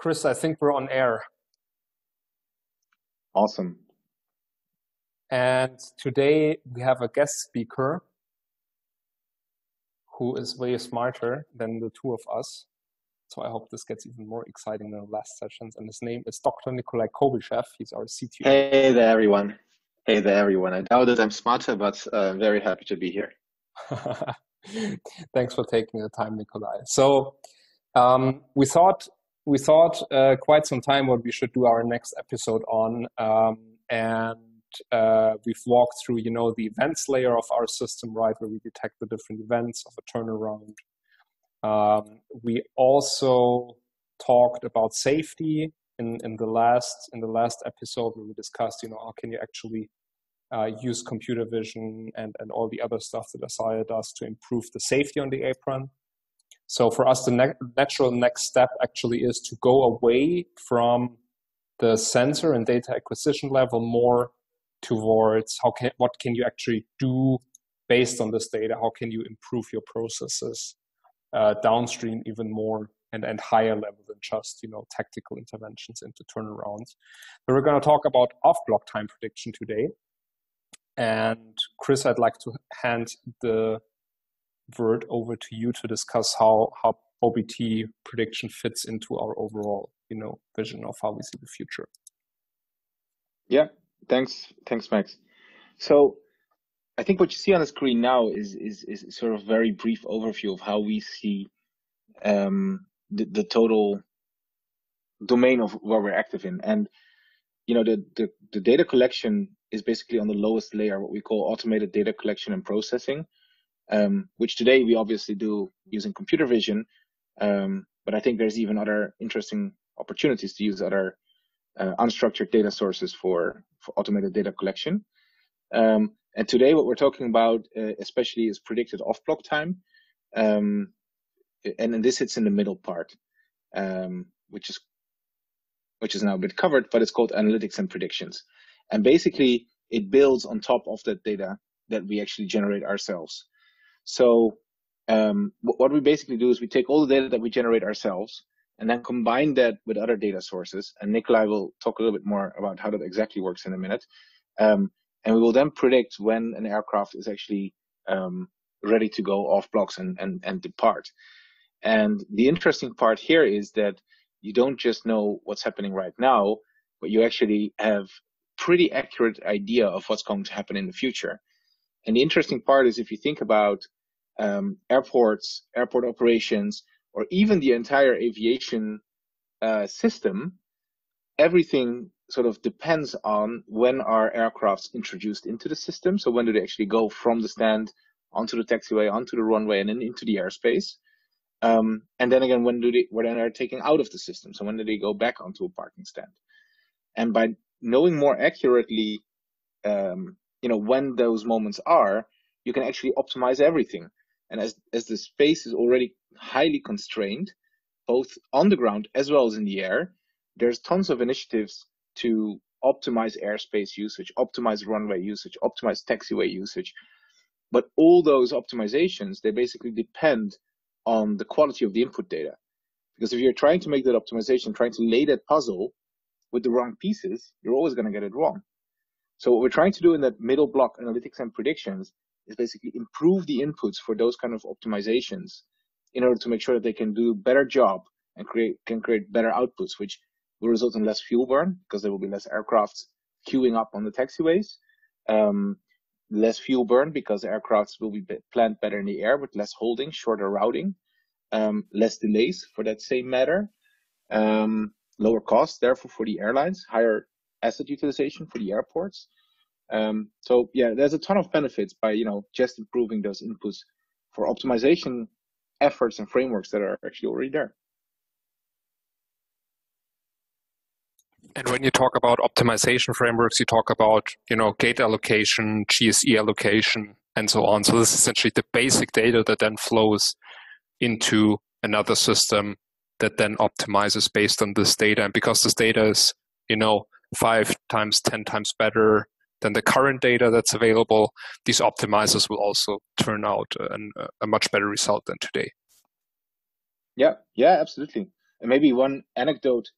Chris, I think we're on air. Awesome. And today we have a guest speaker who is way smarter than the two of us. So I hope this gets even more exciting than the last sessions. And his name is Dr. Nikolay Kobyshev. He's our CTO. Hey there, everyone. Hey there, everyone. I doubt that I'm smarter, but uh, very happy to be here. Thanks for taking the time, Nikolay. So um, we thought we thought uh, quite some time what we should do our next episode on, um, and uh, we've walked through, you know, the events layer of our system, right, where we detect the different events of a turnaround. Um, we also talked about safety in, in the last in the last episode where we discussed, you know, how can you actually uh, use computer vision and, and all the other stuff that Assaia does to improve the safety on the apron. So for us, the ne- natural next step actually is to go away from the sensor and data acquisition level more towards how can what can you actually do based on this data? How can you improve your processes uh, downstream even more and, and higher level than just you know tactical interventions into turnarounds. So we're going to talk about off block time prediction today. And Chris, I'd like to hand the word over to you to discuss how how OBT prediction fits into our overall, you know, vision of how we see the future. Yeah, thanks, thanks, Max. So, I think what you see on the screen now is is is sort of very brief overview of how we see um, the the total domain of where we're active in, and you know the the, the data collection is basically on the lowest layer, what we call automated data collection and processing um, which today we obviously do using computer vision. Um, but I think there's even other interesting opportunities to use other uh, unstructured data sources for, for automated data collection. Um, and today, what we're talking about, uh, especially, is predicted off-block time, um, and, and this sits in the middle part, um, which is which is now a bit covered, but it's called analytics and predictions. And basically, it builds on top of that data that we actually generate ourselves. So um, what we basically do is we take all the data that we generate ourselves and then combine that with other data sources. And Nikolay will talk a little bit more about how that exactly works in a minute. Um, and we will then predict when an aircraft is actually um, ready to go off blocks and, and, and depart. And the interesting part here is that you don't just know what's happening right now, but you actually have pretty accurate idea of what's going to happen in the future. And the interesting part is if you think about um, airports, airport operations, or even the entire aviation uh, system, everything sort of depends on when are aircrafts introduced into the system. So when do they actually go from the stand onto the taxiway, onto the runway, and then into the airspace? Um, and then again, when do they when are taken out of the system? So when do they go back onto a parking stand? And by knowing more accurately um, you know when those moments are you can actually optimize everything and as as the space is already highly constrained both on the ground as well as in the air there's tons of initiatives to optimize airspace usage optimize runway usage optimize taxiway usage. But all those optimizations they basically depend on the quality of the input data. Because if you're trying to make that optimization trying to lay that puzzle with the wrong pieces you're always going to get it wrong. So what we're trying to do in that middle block analytics and predictions is basically improve the inputs for those kind of optimizations in order to make sure that they can do a better job and create can create better outputs, which will result in less fuel burn because there will be less aircrafts queuing up on the taxiways. Um, less fuel burn because aircrafts will be planned better in the air with less holding, shorter routing, um, less delays for that same matter, um, lower costs therefore for the airlines, higher asset utilization for the airports. Um, so yeah, there's a ton of benefits by you know just improving those inputs for optimization efforts and frameworks that are actually already there. And when you talk about optimization frameworks, you talk about you know gate allocation, GSE allocation, and so on. So this is essentially the basic data that then flows into another system that then optimizes based on this data. And because this data is you know five times, 10 times better than the current data that's available, these optimizers will also turn out an, a much better result than today. Yeah, yeah, absolutely. And maybe one anecdote.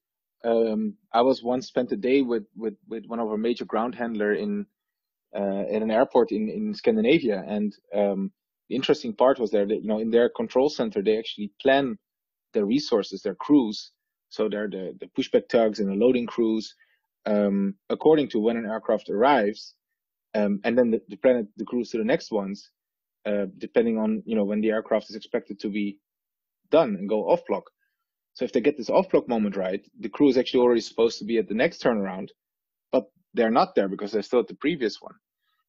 Um, I was once spent a day with, with, with one of our major ground handler in uh, in an airport in, in Scandinavia, and um, the interesting part was there that you know in their control center they actually plan their resources, their crews. So they're the, the pushback tugs and the loading crews, um, according to when an aircraft arrives, um, and then the, the plan the crews to the next ones, uh, depending on you know when the aircraft is expected to be done and go off block. So if they get this off block moment right, the crew is actually already supposed to be at the next turnaround, but they're not there because they're still at the previous one.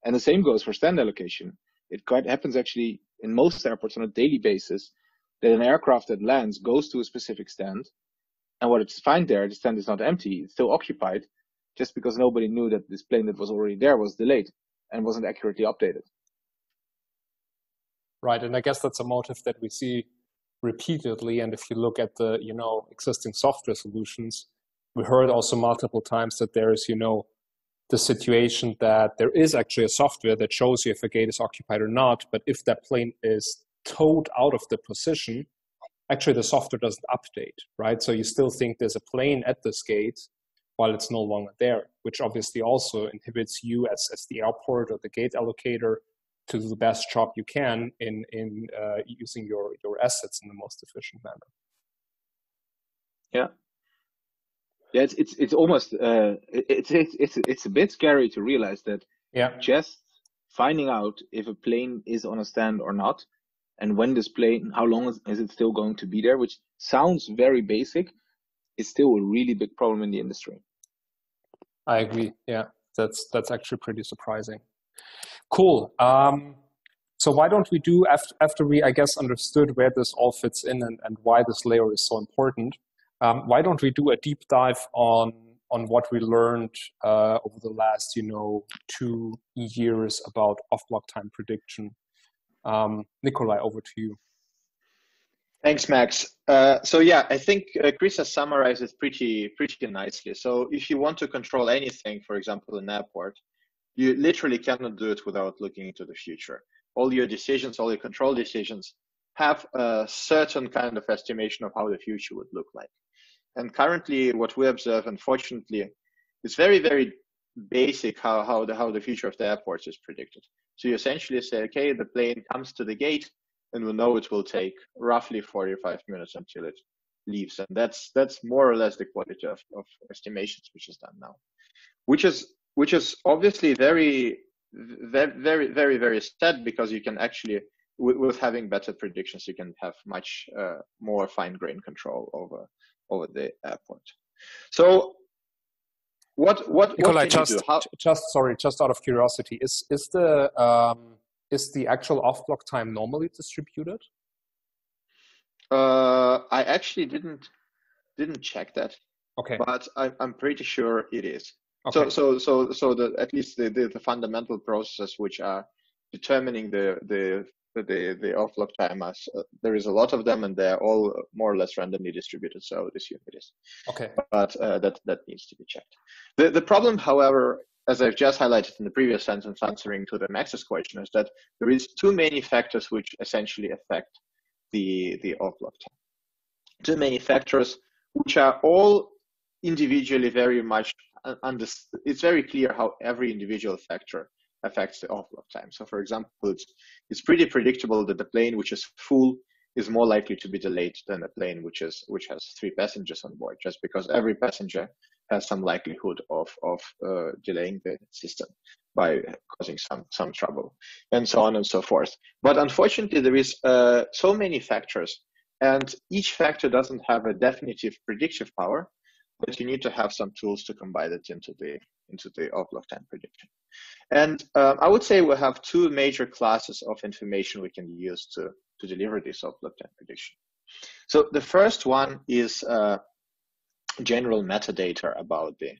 And the same goes for stand allocation. It quite happens actually in most airports on a daily basis that an aircraft that lands goes to a specific stand, and what it's find there, the stand is not empty, it's still occupied, just because nobody knew that this plane that was already there was delayed and wasn't accurately updated. Right, and I guess that's a motive that we see repeatedly. And if you look at the, you know, existing software solutions, we heard also multiple times that there is, you know, the situation that there is actually a software that shows you if a gate is occupied or not. But if that plane is towed out of the position, actually the software doesn't update, right? So you still think there's a plane at this gate while it's no longer there, which obviously also inhibits you as, as the airport or the gate allocator to do the best job you can in in uh, using your your assets in the most efficient manner. Yeah, yeah. It's it's it's almost uh, it's it's it's it's a bit scary to realize that. Yeah. Just finding out if a plane is on a stand or not, and when this plane, how long is, is it still going to be there, which sounds very basic, is still a really big problem in the industry. I agree. Yeah, that's that's actually pretty surprising. Cool. Um, so why don't we do after, after we, I guess, understood where this all fits in and, and why this layer is so important? Um, why don't we do a deep dive on on what we learned uh, over the last, you know, two years about off-block time prediction? Um, Nikolay, over to you. Thanks, Max. Uh, so yeah, I think uh, Chris has summarized it pretty pretty nicely. So if you want to control anything, for example, an airport, you literally cannot do it without looking into the future. All your decisions, all your control decisions have a certain kind of estimation of how the future would look like. And currently what we observe, unfortunately, is very, very basic how, how the how the future of the airports is predicted. So you essentially say, okay, the plane comes to the gate and we know it will take roughly 45 minutes until it leaves. And that's that's more or less the quality of, of estimations which is done now. Which is which is obviously very, very, very, very, sad because you can actually, with, with having better predictions, you can have much uh, more fine grained control over over the airport. So, what what Nikolay, what just just sorry, just out of curiosity, is is the um, is the actual off block time normally distributed? Uh, I actually didn't didn't check that. Okay. But I, I'm pretty sure it is. Okay. So, so, so, so the, at least the, the, the, fundamental processes which are determining the, the, the, the off block timers, uh, there is a lot of them and they're all more or less randomly distributed. So this assume it is. Okay. But, uh, that, that needs to be checked. The, the problem, however, as I've just highlighted in the previous sentence answering to the Max's question is that there is too many factors which essentially affect the, the off block time. Too many factors which are all individually very much under, it's very clear how every individual factor affects the off-block time. So for example, it's, it's pretty predictable that the plane which is full is more likely to be delayed than a plane which is which has three passengers on board, just because every passenger has some likelihood of of uh, delaying the system by causing some some trouble, and so on and so forth. But unfortunately, there is uh, so many factors, and each factor doesn't have a definitive predictive power but you need to have some tools to combine it into the into the off-block time prediction. And um, I would say we have two major classes of information we can use to to deliver this off-block time prediction. So the first one is uh, general metadata about the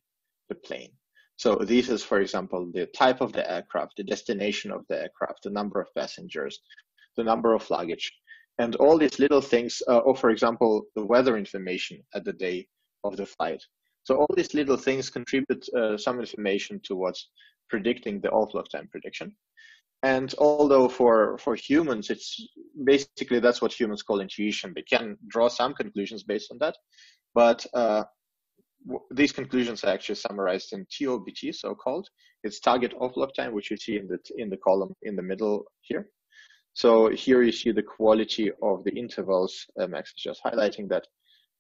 the plane. So this is, for example, the type of the aircraft, the destination of the aircraft, the number of passengers, the number of luggage, and all these little things, uh, or for example, the weather information at the day of the flight. So all these little things contribute uh, some information towards predicting the off-block time prediction. and although for for humans, it's basically that's what humans call intuition. They can draw some conclusions based on that, but uh, these conclusions are actually summarized in TOBT, so-called. It's target off block time, which you see in the in the column in the middle here. So here you see the quality of the intervals. Uh, Max is just highlighting that.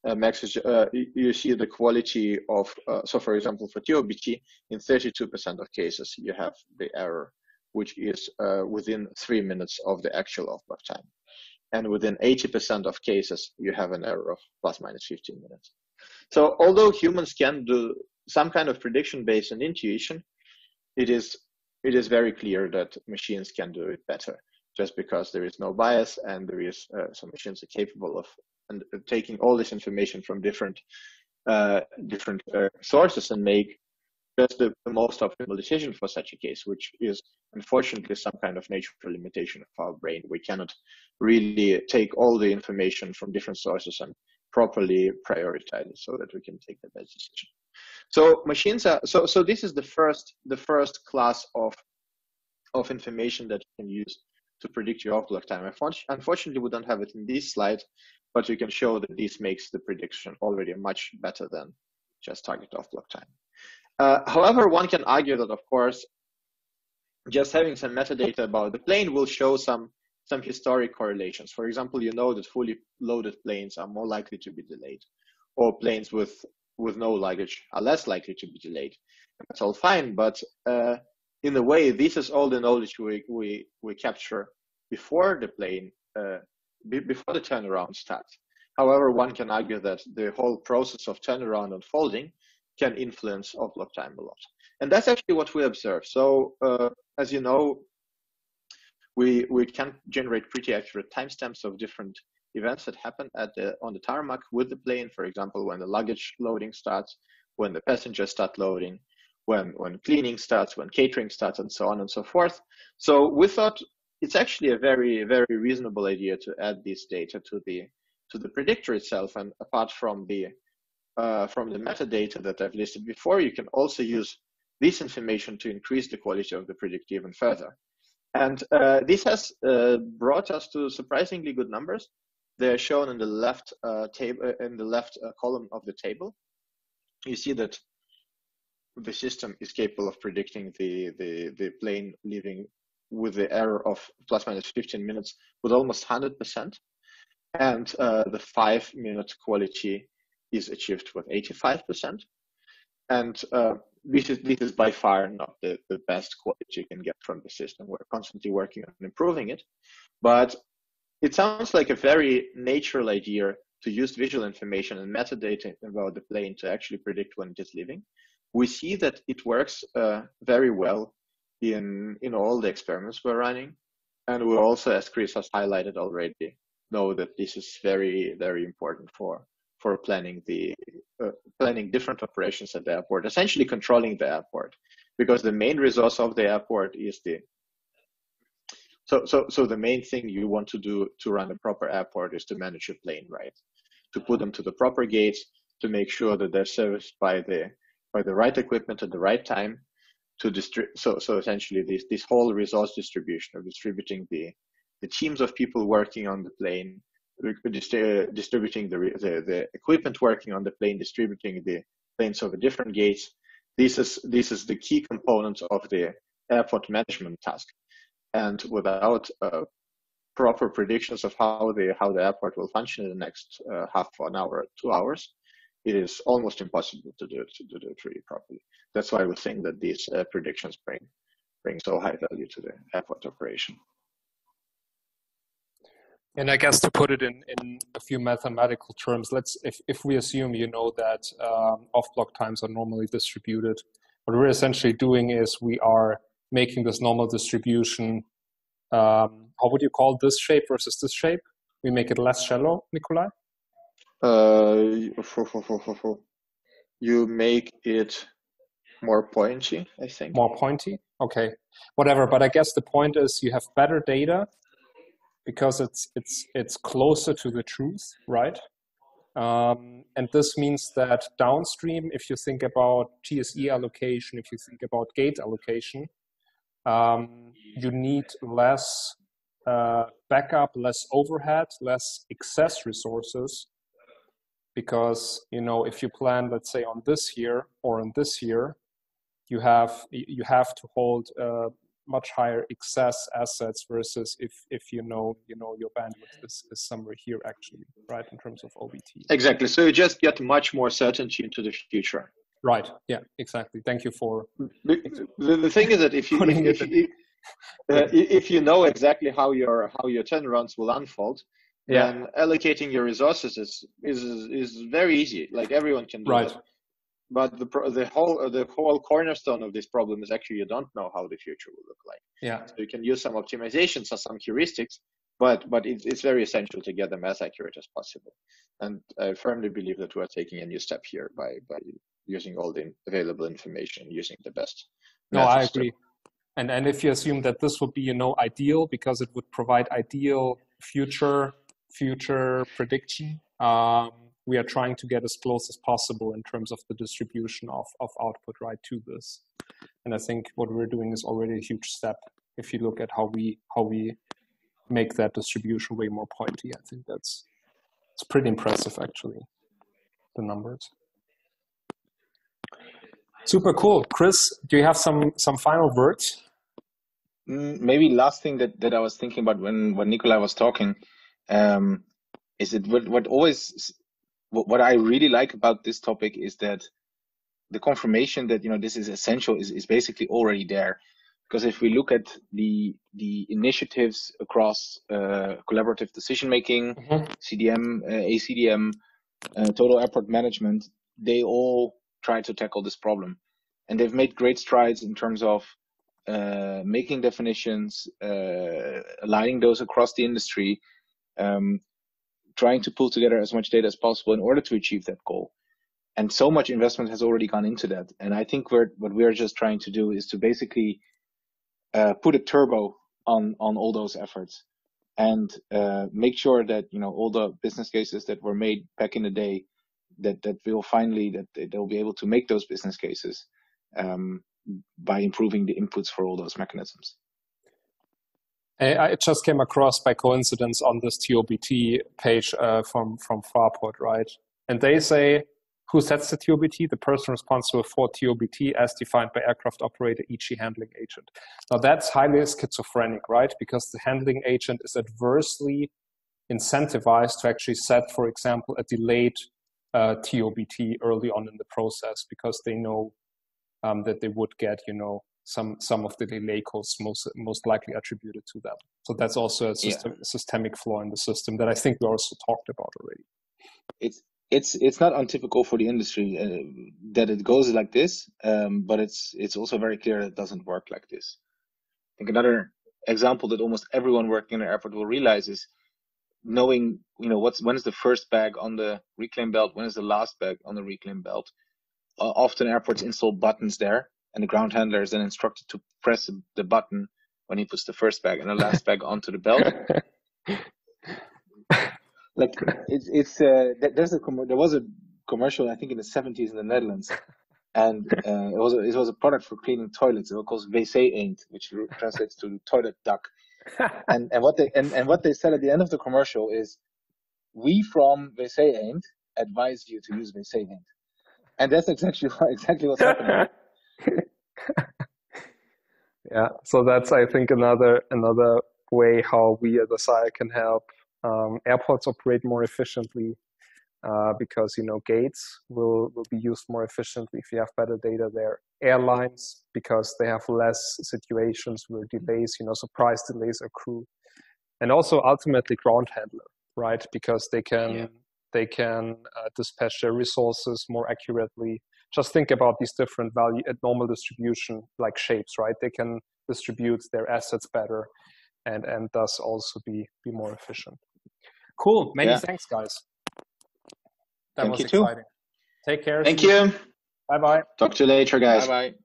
Uh, Max is, uh, you see the quality of, uh, so for example, for TOBT, in 32% of cases, you have the error, which is uh, within three minutes of the actual off block time. And within 80% of cases, you have an error of plus minus 15 minutes. So although humans can do some kind of prediction based on intuition, it is it is very clear that machines can do it better just because there is no bias and there is uh, some machines are capable of and, taking all this information from different uh, different uh, sources and make just the, the, most optimal decision for such a case, which is unfortunately some kind of natural limitation of our brain. We cannot really take all the information from different sources and properly prioritize it so that we can take the best decision. So machines are so so this is the first the first class of of information that you can use to predict your off block time. Unfortunately, we don't have it in this slide, but we can show that this makes the prediction already much better than just target off block time. Uh, however, one can argue that, of course, just having some metadata about the plane will show some some historic correlations. For example, you know that fully loaded planes are more likely to be delayed, or planes with with no luggage are less likely to be delayed. That's all fine, but uh, in a way, this is all the knowledge we we, we capture before the plane uh, be, before the turnaround starts. However, one can argue that the whole process of turnaround unfolding can influence block time a lot, and that's actually what we observe. So, uh, as you know, we we can generate pretty accurate timestamps of different events that happen at the on the tarmac with the plane. For example, when the luggage loading starts, when the passengers start loading, when when cleaning starts, when catering starts, and so on and so forth. So we thought it's actually a very very reasonable idea to add this data to the to the predictor itself. And apart from the uh, from the metadata that I've listed before, you can also use this information to increase the quality of the predict even further. And uh, this has uh, brought us to surprisingly good numbers. They're shown in the left uh, table, uh, in the left uh, column of the table. You see that the system is capable of predicting the, the, the plane leaving with the error of plus minus 15 minutes with almost 100%. And uh, the five minute quality is achieved with 85%. And this is this is by far not the, the best quality you can get from the system. We're constantly working on improving it. But it sounds like a very natural idea to use visual information and metadata about the plane to actually predict when it is leaving. We see that it works uh, very well in in all the experiments we're running. And we also, as Chris has highlighted already, know that this is very, very important for for planning the uh, planning different operations at the airport, essentially controlling the airport, because the main resource of the airport is the so so so the main thing you want to do to run a proper airport is to manage your plane right, to put them to the proper gates, to make sure that they're serviced by the by the right equipment at the right time, to distribute. So so essentially this this whole resource distribution of distributing the the teams of people working on the plane distributing the, the, the equipment working on the plane, distributing the planes over different gates. This is this is the key component of the airport management task. And without uh, proper predictions of how the how the airport will function in the next uh, half an hour, two hours, it is almost impossible to do it to do it really properly. That's why we think that these uh, predictions bring bring so high value to the airport operation. And I guess to put it in, in a few mathematical terms, let's if, if we assume you know that um, off block times are normally distributed, what we're essentially doing is we are making this normal distribution. Um, how would you call this shape versus this shape? We make it less shallow, Nikolay. Uh, you make it more pointy, I think. More pointy. Okay, whatever. But I guess the point is you have better data because it's it's it's closer to the truth, right? Um, and this means that downstream, if you think about GSE allocation, if you think about gate allocation, um, you need less uh, backup, less overhead, less excess resources. Because you know, if you plan, let's say, on this year or on this year, you have you have to hold uh, much higher excess assets versus if if you know you know your bandwidth is, is somewhere here actually right in terms of OBT. Exactly. So you just get much more certainty into the future. Right. Yeah. Exactly. Thank you for. The, the, the thing is that if you if, if, if, uh, if you know exactly how your how your turnarounds will unfold, yeah. then allocating your resources is is is very easy. Like everyone can do right. it. But the the whole the whole cornerstone of this problem is actually you don't know how the future will look like. Yeah. So you can use some optimizations or some heuristics, but but it's it's very essential to get them as accurate as possible. And I firmly believe that we're taking a new step here by by using all the available information, using the best. No, I agree. To... And and if you assume that this would be you know ideal because it would provide ideal future future prediction. Um, we are trying to get as close as possible in terms of the distribution of, of output right to this. And I think what we're doing is already a huge step. If you look at how we how we make that distribution way more pointy, I think that's it's pretty impressive actually, the numbers. Super cool. Chris, do you have some some final words? Mm, maybe last thing that, that I was thinking about when, when Nikolay was talking, um, is it what, what always what I really like about this topic is that the confirmation that you know this is essential is, is basically already there. Because if we look at the the initiatives across uh, collaborative decision making mm-hmm. CDM uh, ACDM uh, total airport management they all try to tackle this problem. And they've made great strides in terms of uh, making definitions uh, aligning those across the industry. Um, trying to pull together as much data as possible in order to achieve that goal. And so much investment has already gone into that. And I think we're, what we're just trying to do is to basically uh, put a turbo on on all those efforts and uh, make sure that you know all the business cases that were made back in the day that that will finally that they'll be able to make those business cases um, by improving the inputs for all those mechanisms. I just came across by coincidence on this TOBT page uh, from from Fraport, right? And they say who sets the TOBT? The person responsible for TOBT as defined by aircraft operator, e.g. handling agent. Now that's highly schizophrenic, right? Because the handling agent is adversely incentivized to actually set, for example, a delayed uh, TOBT early on in the process because they know um, that they would get, you know, some some of the delay costs most most likely attributed to them. So that's also a system, yeah. systemic flaw in the system that I think we also talked about already. It's it's it's not untypical for the industry uh, that it goes like this, um, but it's it's also very clear that it doesn't work like this. I think another example that almost everyone working in an airport will realize is knowing you know what's when is the first bag on the reclaim belt, when is the last bag on the reclaim belt. Uh, often airports install buttons there and the ground handler is then instructed to press the button when he puts the first bag and the last bag onto the belt. like it's it's uh, there's a there was a commercial I think in the 70s in the Netherlands, and uh, it was a, it was a product for cleaning toilets. It was called WC Eend, which translates to toilet duck. and and what they and, and what they said at the end of the commercial is, we from WC Eend advise you to use WC Eend, and that's exactly exactly what's happening. yeah, so that's I think another another way how we at Assaia can help um, airports operate more efficiently uh, because you know gates will will be used more efficiently if you have better data there. Airlines because they have less situations where delays, you know, surprise delays accrue, and also ultimately ground handler, right? Because they can yeah. they can uh, dispatch their resources more accurately just think about these different value at normal distribution like shapes, right? They can distribute their assets better and and thus also be be more efficient. Cool. Many yeah. thanks, guys. That Thank was you exciting. Too. Take care. Thank you. Bye bye. Talk to you later, guys. Bye bye.